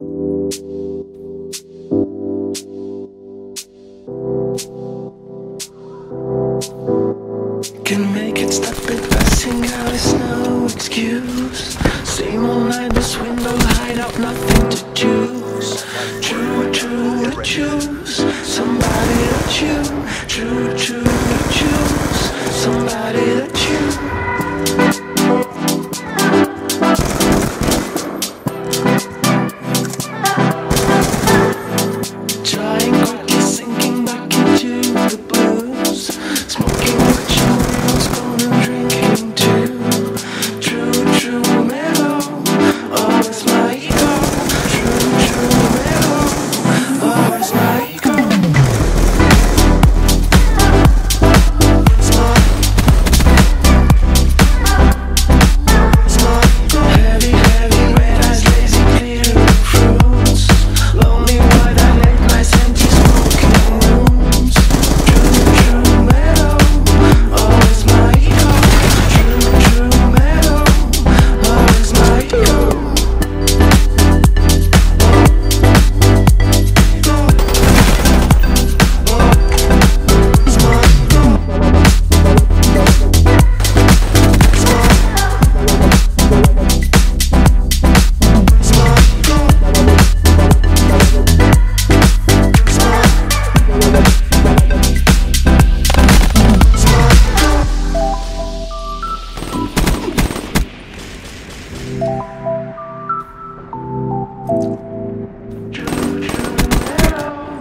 Can make it stop it passing out is no excuse. Same old night, this window hide out, nothing to choose. True, true to choose Somebody to choose. True, true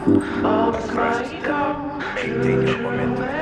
Красота. Эйдейный момент.